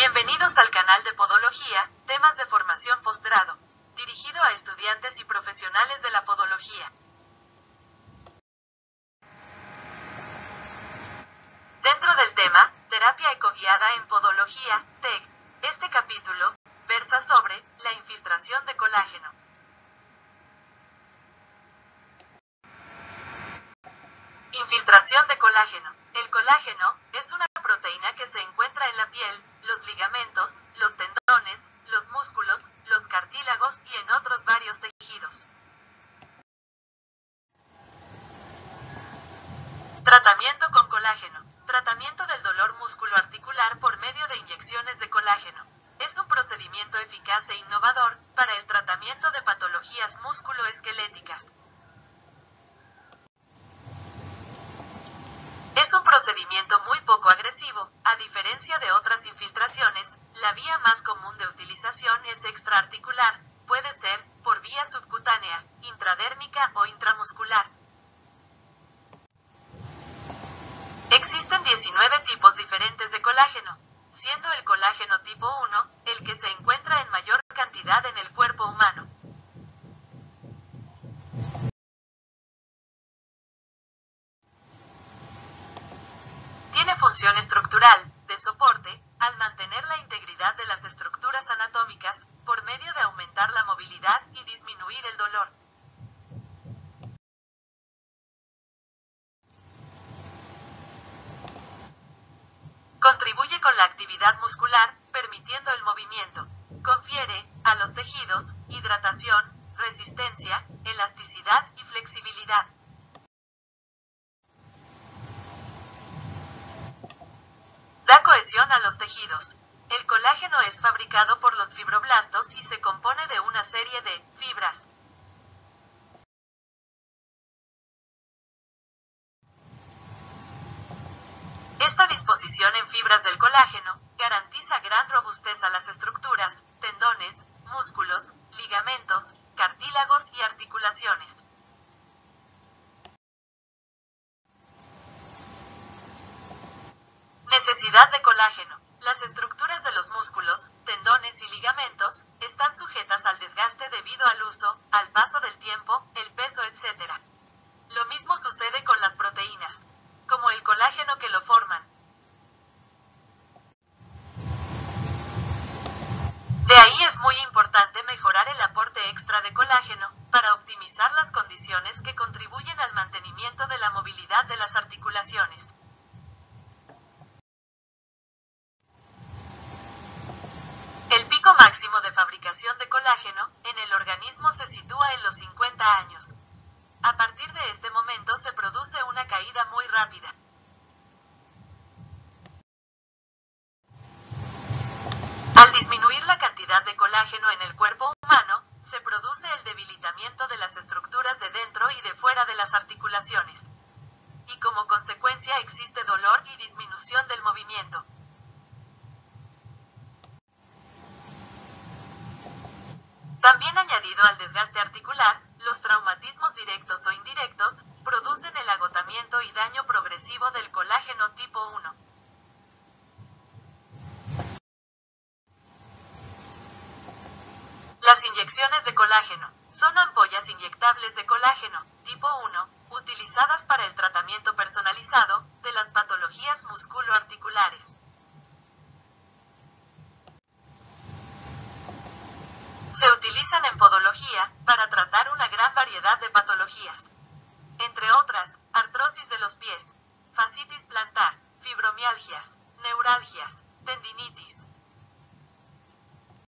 Bienvenidos al canal de Podología, temas de formación postgrado, dirigido a estudiantes y profesionales de la podología. Dentro del tema, terapia ecoguiada en podología, TEC, este capítulo versa sobre la infiltración de colágeno. Infiltración de colágeno. El colágeno es una proteína que se encuentra en la piel, los ligamentos, los tendones, los músculos, los cartílagos y en otros varios tejidos. Tratamiento con colágeno. Tratamiento del dolor musculoarticular por medio de inyecciones de colágeno. Es un procedimiento eficaz e innovador para el tratamiento de patologías musculoesqueléticas. Es un procedimiento muy poco agresivo, a diferencia de otras infiltraciones, la vía más común de utilización es extraarticular, puede ser por vía subcutánea, intradérmica o intramuscular. Existen 19 tipos diferentes de colágeno, siendo el colágeno tipo 1 el que se encuentra en mayor cantidad en el cuerpo humano. Estructural, de soporte, al mantener la integridad de las estructuras anatómicas, por medio de aumentar la movilidad y disminuir el dolor. Contribuye con la actividad muscular, permitiendo el movimiento. Confiere, a los tejidos, hidratación, resistencia, elasticidad a los tejidos. El colágeno es fabricado por los fibroblastos y se compone de una serie de fibras. Esta disposición en fibras del colágeno garantiza gran robustez a las estructuras, tendones, músculos, ligamentos, cartílagos y articulaciones. Necesidad de colágeno. Las estructuras de los músculos, tendones y ligamentos están sujetas al desgaste debido al uso, al paso del tiempo, el peso, etc. Lo mismo sucede con las proteínas, como el colágeno que lo forman. De ahí es muy importante mejorar el aporte extra de colágeno para optimizar las condiciones que contribuyen al mantenimiento de la movilidad de las articulaciones. El pico máximo de fabricación de en el organismo se sitúa en los 50 años. A partir de este momento se produce una caída muy rápida. Al disminuir la cantidad de colágeno en el cuerpo humano, se produce el debilitamiento de las estructuras de dentro y de fuera de las articulaciones. Y como consecuencia existe dolor y disminución del movimiento. También añadido al desgaste articular, los traumatismos directos o indirectos producen el agotamiento y daño progresivo del colágeno tipo 1. Las inyecciones de colágeno son ampollas inyectables de colágeno tipo 1, utilizadas para el tratamiento personalizado de las patologías musculoarticulares. Se utilizan en podología para tratar una gran variedad de patologías. Entre otras,